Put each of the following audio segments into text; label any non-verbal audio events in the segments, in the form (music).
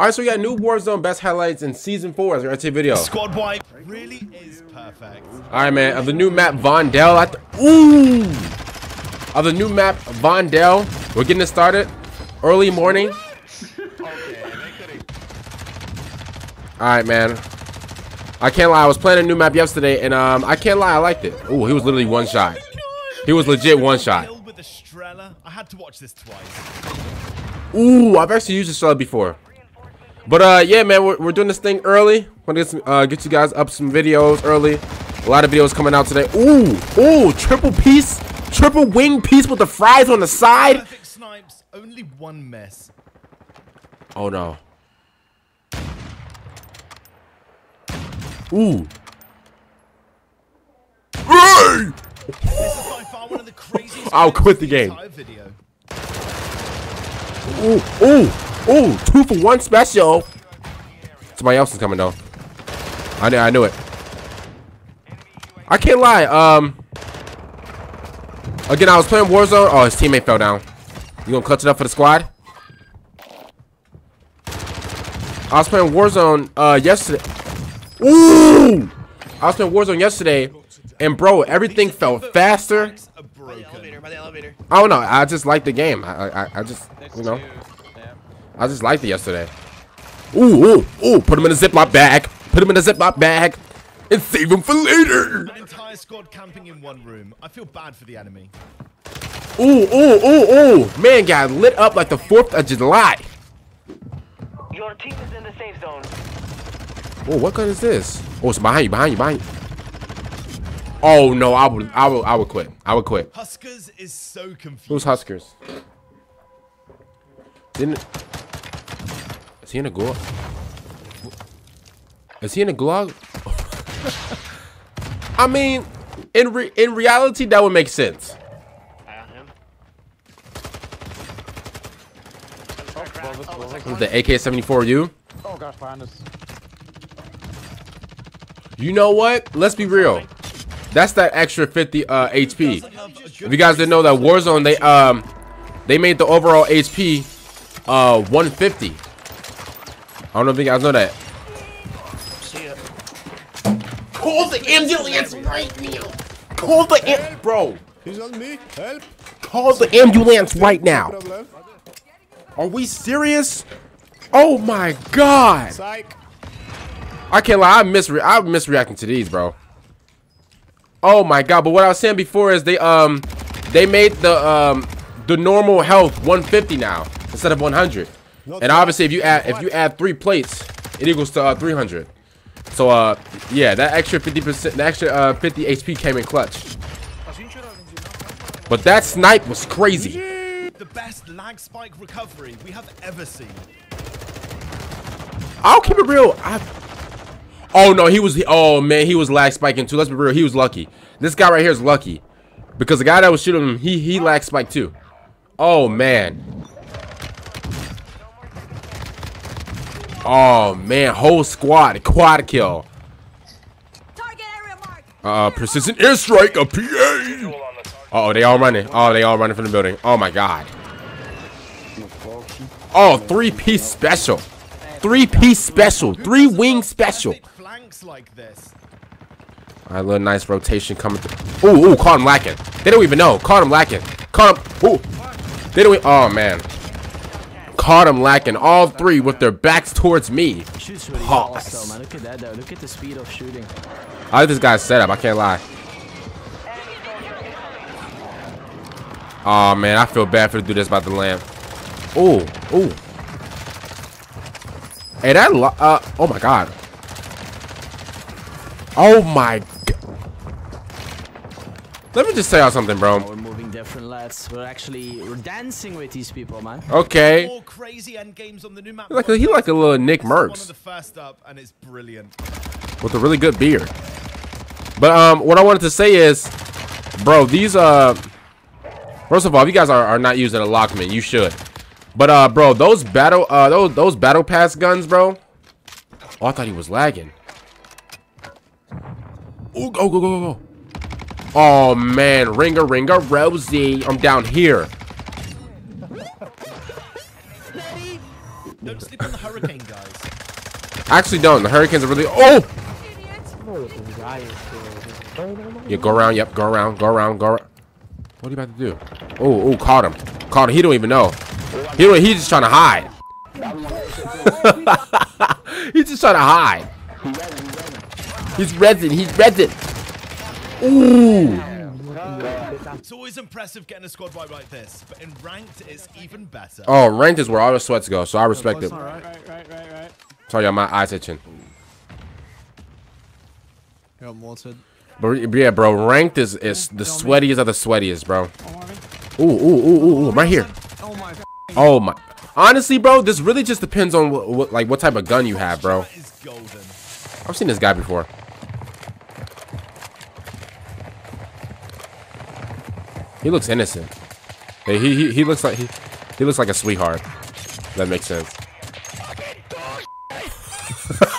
All right, so we got new Warzone best highlights in season four as our RT video. Squad wipe really is perfect. All right, man. Of the new map, Vondel. I Ooh. Of the new map, Vondel. We're getting it started. Early morning. (laughs) All right, man. I can't lie. I was playing a new map yesterday, and um, I can't lie. I liked it. Ooh, he was literally one shot. He was legit one shot. Kill with the I had to watch this twice. Ooh, I've actually used this Strela before. But uh, yeah, man, we're, we're doing this thing early. Want to get some, uh, get you guys up some videos early. A lot of videos coming out today. Ooh, ooh, triple piece, triple wing piece with the fries on the side. Perfect snipes. Only one mess. Oh no. Ooh. Hey! This is by far one of the craziest. I'll quit the game. Ooh, ooh, ooh, two for one special. Somebody else is coming though. I knew, I knew it. I can't lie. Um, again, I was playing Warzone. Oh, his teammate fell down. You gonna clutch it up for the squad? I was playing Warzone uh yesterday. Ooh, I was playing Warzone yesterday, and bro, everything felt faster. Flags are broken. Elevator, by the elevator. I don't know. I just like the game. I, I, I just, you know, I just liked it yesterday. Ooh, ooh, ooh! Put him in a Ziploc bag. Put him in a Ziploc bag, and save him for later. An entire squad camping in one room. I feel bad for the enemy. Ooh, ooh, ooh, ooh! Man got lit up like the Fourth of July. Your team is in the safe zone. Oh, what gun is this? Oh, it's behind you, behind you, behind you. Oh no, I would, I would, I would quit. I would quit. Huskers is so confused. Who's Huskers? Didn't? Is he in a gulag? Is he in a gulag? (laughs) I mean, in re in reality, that would make sense. I. The AK-74U. Oh gosh, behind us. You know what? Let's be real. That's that extra 50 uh, HP. Doesn't love a good If you guys didn't know that Warzone, they um they made the overall HP uh 150. I don't know if you guys know that. See ya. Call the ambulance right now. Call the am bro. He's on me. Help. Call the ambulance right now. Are we serious? Oh my god. Psych. I can't lie. I misre I'm misreacting to these, bro. Oh my god. But what I was saying before is they um they made the um the normal health 150 now instead of 100. And obviously, if you add if you add three plates, it equals to uh, 300. So uh yeah, that extra 50 percent, the extra uh 50 HP came in clutch. But that snipe was crazy. The best lag spike recovery we have ever seen. I'll keep it real. I, oh no, he was. Oh man, he was lag spiking too. Let's be real. He was lucky. This guy right here is lucky because the guy that was shooting him, he he lag spiked too. Oh man. Oh man, whole squad quad kill. Target. Uh, precision airstrike, a PA. Uh oh, they all running. Oh, they all running from the building. Oh my god. Oh, three piece special. Three piece special. Three wing special. Perfect flanks. All right, little nice rotation coming through. Ooh, ooh, caught him lacking. They don't even know. Caught him lacking. Caught him. Ooh. They don't. Oh man. Caught him lacking. All three with their backs towards me. Pause. well also, man. Look at that though. Look at the speed of shooting. I like this guy's setup. I can't lie. Oh man, I feel bad for the dude that's about to land. Ooh, ooh. Hey, that. lo- Uh. Oh my god. Oh my. g- Let me just tell y'all something, bro. We're different, lads. We're actually we're dancing with these people, man. Okay. More crazy end games on the new map. He like a, he like a little Nick This One of Merckx the first up, and it's brilliant. with a really good beard. But um, what I wanted to say is, bro, these uh, first of all, if you guys are, are not using a Lachmann, you should. But uh, bro, those battle uh those those battle pass guns, bro. Oh, I thought he was lagging. Ooh, go go go go go. Oh man, ringer ringer Rosie, I'm down here. Don't sleep on the hurricane, guys. Actually, don't. The Hurricanes are really. Oh! Yeah, go around. Yep, go around. Go around. Go around. What are you about to do? Oh, oh, caught him. Caught him. He don't even know. He don't, he's just trying to hide. (laughs) he's just trying to hide. He's resin. He's resin. Ooh. It's always impressive getting a squad right like this, but in ranked, it's even better. Oh, ranked is where all the sweats go, so I respect it. Right, right, right, right. Sorry, y'all, my eyes itching. Got molted. But yeah, bro, ranked is is the sweatiest of the sweatiest, bro. Oh. Ooh, ooh, ooh, ooh, ooh, right here. Oh my. Oh my. Honestly, bro, this really just depends on what, what like what type of gun you have, bro. That is golden. I've seen this guy before. He looks innocent. He he he looks like he he looks like a sweetheart. That makes sense. (laughs)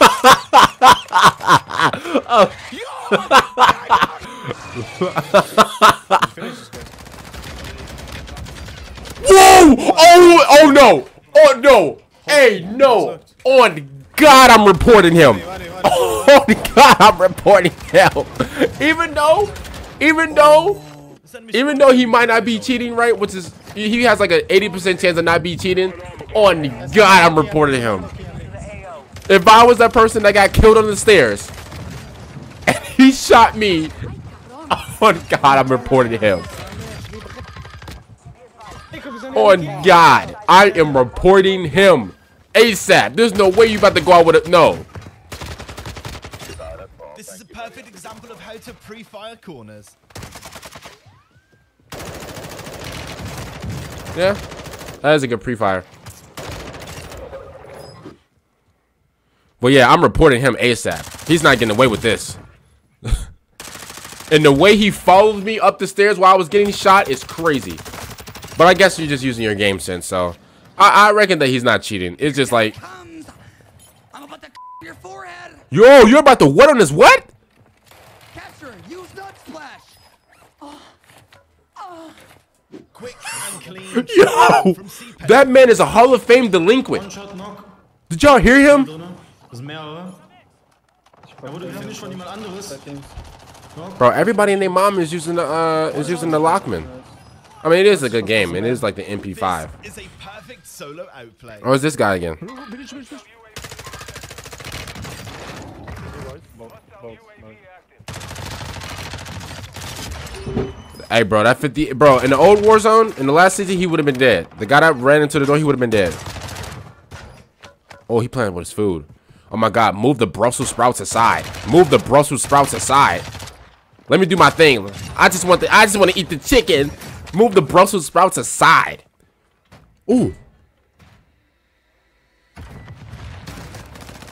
Whoa! Oh, oh no! Oh no! Hey, no! On God, I'm reporting him. (laughs) Oh God, I'm reporting him. Even though, even though, even though he might not be cheating, right? Which is he has like an 80% chance of not be cheating. Oh, on God, I'm reporting him. If I was that person that got killed on the stairs, (laughs) and he shot me, (laughs) oh, on God, I'm reporting him. Oh, on God, I am reporting him ASAP. There's no way you about to go out with it. No. This is a perfect example of how to pre-fire corners. Yeah, that is a good pre-fire. But yeah, I'm reporting him ASAP. He's not getting away with this. (laughs) and the way he followed me up the stairs while I was getting shot is crazy. But I guess you're just using your game sense, so I, I reckon that he's not cheating. It's just like, I'm about to (laughs) your forehead. yo, you're about to what on this what? (laughs) Yo, that man is a Hall of Fame delinquent. Did y'all hear him? Drinne. Das sind mehrere. Wurde gefinisht von jemand anderes. Bro, everybody and their mom is using the uh is using the Lachmann. I mean, it is a good game. It is like the MP5. This is solo outplay. Oh, is this guy again? Hey, bro, that 50, bro, in the old Warzone, in the last season, he would have been dead. The guy that ran into the door, he would have been dead. Oh, he playing with his food. Oh my God, move the Brussels sprouts aside. Move the Brussels sprouts aside. Let me do my thing. I just want the, I just want to eat the chicken. Move the Brussels sprouts aside. Ooh.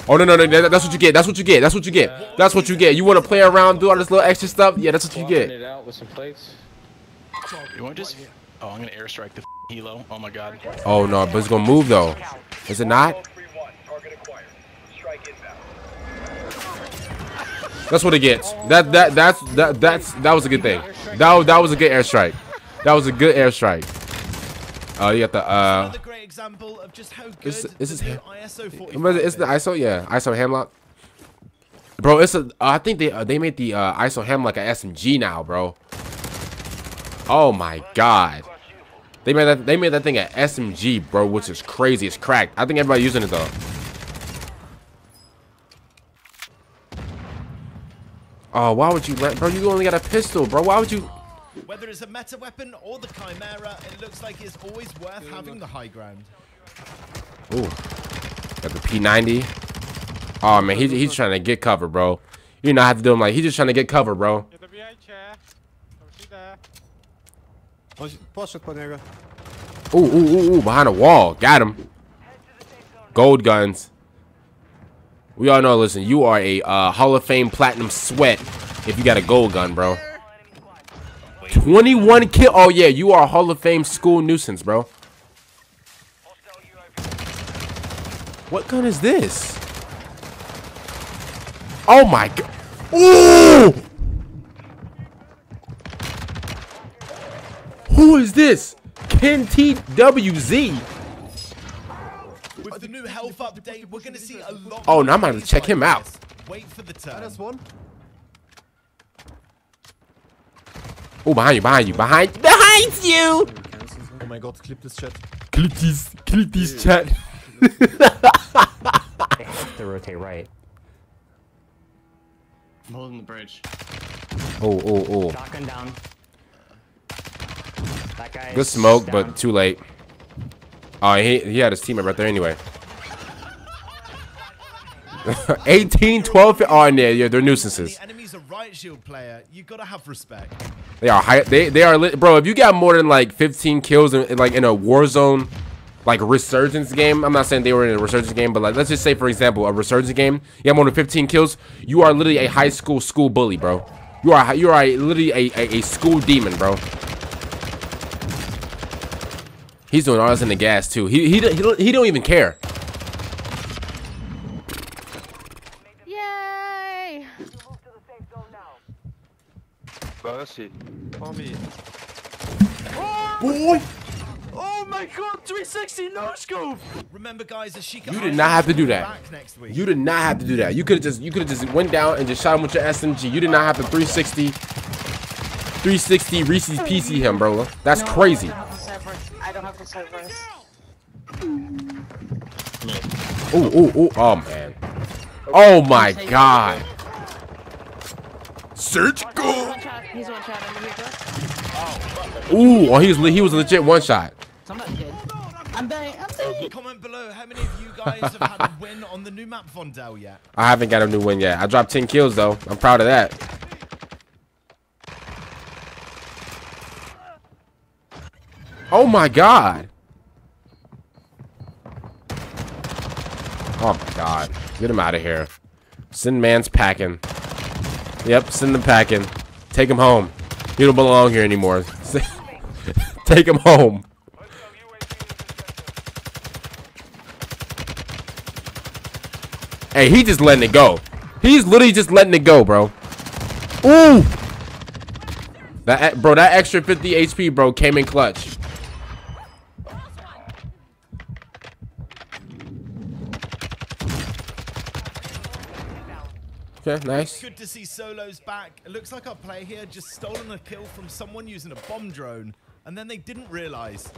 Oh no no no! that- That's what you get. That's what you get. That's what you get. That's what you get. You want to play around, do all this little extra stuff? Yeah, that's what you get. it out with some plates. You want just? Oh, I'm gonna airstrike the helo. Oh my god. Oh no, but it's gonna move though. Is it not? That's what it gets. That that that's that that's that was a good thing. That was, that was a good airstrike. That was a good airstrike. Oh, you got the uh. Another great example of just how good Is- is the this new ISO 45 Remember, it's the is. ISO, yeah, ISO Hemlock. Bro, it's a. Uh, I think they uh, they made the uh, ISO Hemlock a SMG now, bro. Oh my god, they made that they made that thing an SMG, bro, which is crazy. It's cracked. I think everybody using it though. Oh, why would you let, bro? You only got a pistol, bro. Why would you? Whether it's a meta weapon or the Chimera, it looks like it's always worth having the high ground. Ooh, got the P90. Oh man, he's he's trying to get cover, bro. You know how to do him like he's just trying to get cover, bro. Poszedł po niego. Ooh, ooh, ooh, ooh, behind a wall. Got him. Gold guns. We all know, listen, you are a uh, Hall of Fame Platinum Sweat if you got a gold gun, bro. 21 kill. Oh, yeah, you are a Hall of Fame school nuisance, bro. What gun is this? Oh, my God. Ooh! Who is this? Ken TWZ. With the new health update, we're going to see a lot. Oh, more now I'm gonna check him out. Wait for the turn. That's one. Oh, behind you, behind you, behind, behind you. Oh my god, clip this chat. Clip this, clip these chat. They have to rotate right. I'm holding the bridge. Oh, oh, oh. Shotgun down. That guy. Good smoke, down. but too late. Oh, he, he had his teammate right there anyway. (laughs) 18, 12. Oh, yeah, yeah, they're nuisances. The enemy's a riot shield player. You gotta have respect. They are high. They they are lit, bro. If you got more than like 15 kills in, in, like in a Warzone, like resurgence game. I'm not saying they were in a resurgence game, but like let's just say for example a resurgence game. You have more than 15 kills. You are literally a high school school bully, bro. You are you are a, literally a, a a school demon, bro. He's doing all this in the gas too. He he he, don't- he don't even care. Yay! Boy, Oh my god, 360 no scope! Remember, guys, Ashika. you did not have to do that. Back next week. You did not have to do that. You could have just you could have just went down and just shot him with your SMG. You did not have to 360 360 Reese's PC him, bro. That's crazy. I don't have the servers. Oh, oh, oh, oh man. Oh my god. Search He's go. one shot. He's one shot under here. Ooh, oh, he was he was a legit one shot. I'm dying. I'm dying. Comment below how many of you guys have had a win on the new map Vondel yet. I haven't got a new win yet. I dropped 10 kills though. I'm proud of that. Oh my god. Oh my god. Get him out of here. Send man's packing. Yep, send him packing. Take him home. He don't belong here anymore. (laughs) Take him home. Hey, he just letting it go. He's literally just letting it go, bro. Ooh. That bro, that extra 50 HP, bro, came in clutch. Okay, nice. Good to see Solos back. It looks like our player here just stolen a kill from someone using a bomb drone, and then they didn't realize.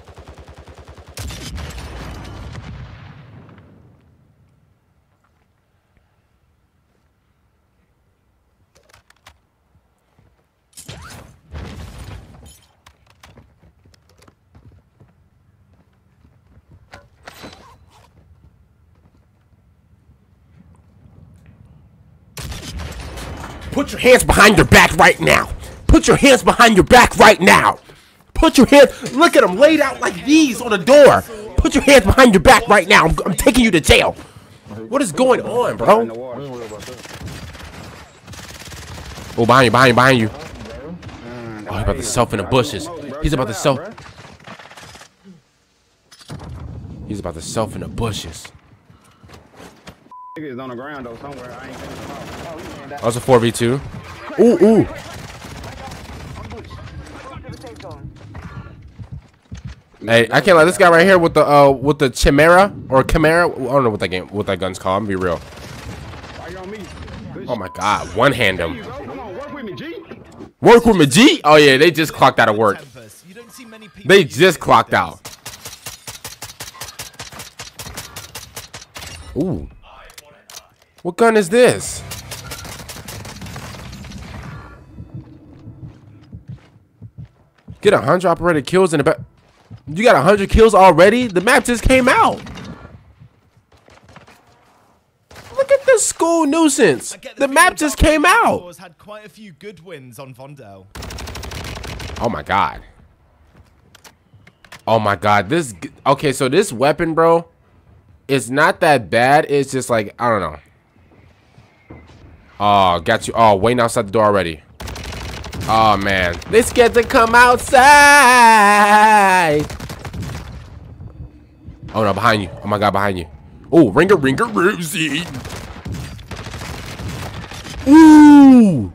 Put your hands behind your back right now. Put your hands behind your back right now. Put your hands. Look at them laid out like these on the door. Put your hands behind your back right now. I'm, I'm taking you to jail. What is going on, bro? Oh, behind you, behind you, behind you. Oh, he's about to self in the bushes. He's about to self. He's about to self in the bushes. Niggas on the ground though somewhere. I ain't getting them out. That was a 4v2. Ooh, ooh. Hey, I can't let this guy right here with the uh with the Chimera or Chimera. I don't know what that game what that gun's called. I'm be real. Why you on me? Good Oh my god, one hand him. You go. Come on, work with me, G. Work with me, G. Oh yeah, they just clocked out of work. Tempest. You don't see many people They just clocked out. Ooh. What gun is this? Get a hundred operated kills in the back. You got a hundred kills already? The map just came out. Look at this school nuisance. The map just came out. Had quite a few good wins on Vondel. Oh my god. Oh my god. This okay. So this weapon, bro, is not that bad. It's just like I don't know. Oh, got you. Oh, waiting outside the door already. Oh man, they scared to come outside. Oh no, behind you. Oh my god, behind you. Oh, ringer, ringer, Rosie. Ooh.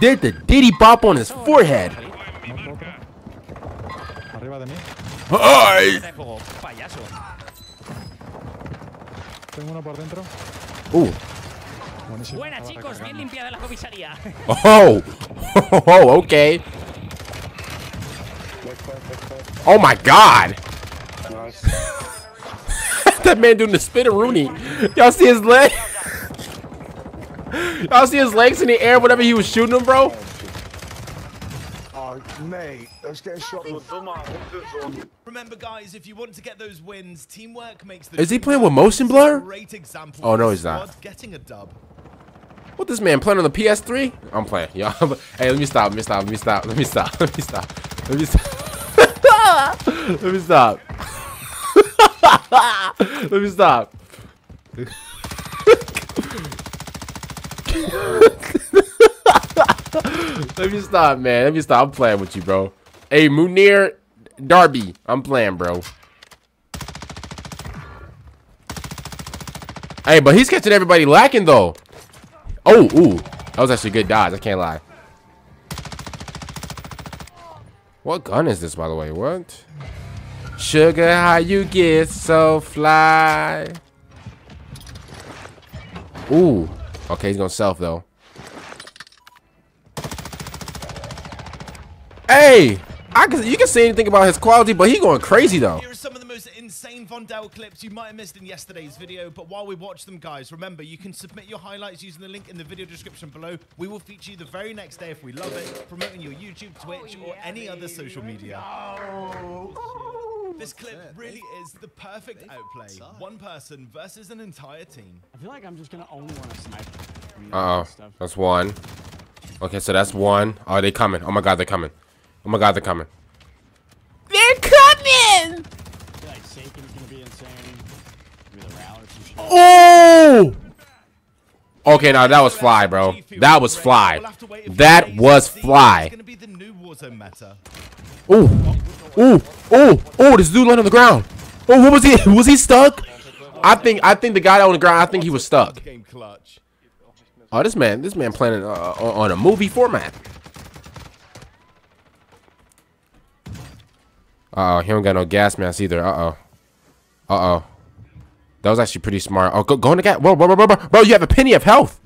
Did the diddy bop on his forehead. ¡Ay! Tengo uno por dentro. Uh. Buenísimo. Buena, chicos, bien limpiada la comisaría. (laughs) Oh. Oh, okay. Oh my god. (laughs) that man doing the spin of Rooney. Y'all see his leg? (laughs) Y'all see his legs in the air whenever he was shooting him, bro? Oh, mate, let's get a shot with Remember, guys, if you want to get those wins, teamwork makes the Is he playing with motion This is a blur? Great example. Oh, no, he's not. Getting a dub. What this man playing on the PS3? I'm playing. Y'all. (laughs) Hey, let me stop. Let me stop. Let me stop. Let me stop. (laughs) Let me stop. Let me stop. (laughs) let me stop. let me stop. let me stop, man. Let me stop. I'm playing with you, bro. Hey, Munir Darby. I'm playing, bro. Hey, but he's catching everybody lacking, though. Oh, ooh. That was actually a good dodge. I can't lie. What gun is this, by the way? What? Sugar, how you get so fly? Ooh. Okay, he's gonna self, though. Hey! I can, you can say anything about his quality, but he going crazy, though. Here are some of the most insane Vondel clips you might have missed in yesterday's video, but while we watch them, guys, remember, you can submit your highlights using the link in the video description below. We will feature you the very next day if we love it, promoting your YouTube, Twitch, or any other social media. This clip really is the perfect outplay. One person versus an entire team. I feel like I'm just gonna only want to snipe. Uh oh. That's one. Okay, so that's one. Oh, they coming. Oh my god, they're coming. Oh my god, they're coming. They're coming! Like Satan's gonna be insane. Maybe the Ral or some shit. Oh! Okay, now that was fly, bro. That was fly. That was fly. It's going to be the new Warzone meta. Ooh. Ooh. Ooh. Ooh, this dude landed on the ground. Oh, what was he? (laughs) Was he stuck? I think I think the guy on the ground, I think he was stuck. Oh, this man, this man planning uh, on a movie format. Uh oh, he don't got no gas mask either. Uh oh. Uh oh. That was actually pretty smart. Oh, go, go in the gas. Bro, bro, bro, bro, bro, bro, you have a penny of health.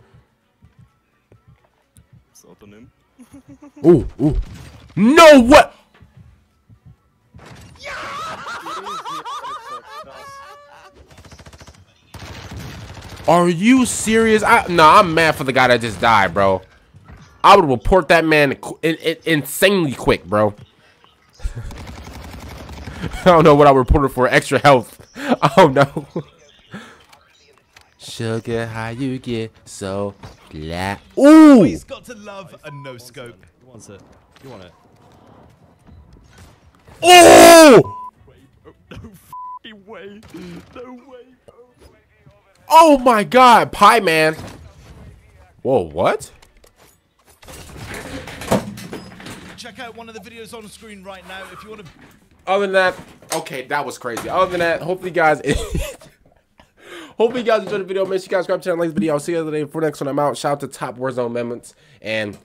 (laughs) Ooh, ooh. No, what? Are you serious? I, nah, I'm mad for the guy that just died, bro. I would report that man in, in, insanely quick, bro. (laughs) I don't know what I reported for. Extra health. (laughs) I don't know. (laughs) Sugar, how you get so flat? Ooh. Always got to love a no scope. He wants it. You want it. Oh! No way. No way. Oh my god, Pie Man. Whoa, what? Check out one of the videos on screen right now if you want to. Other than that, okay, that was crazy. Other than that, hopefully guys (laughs) hopefully you guys enjoyed the video. Make sure you guys subscribe to the this video. I'll see you other day for the next one. I'm out. Shout out to Top Warzone Amendments and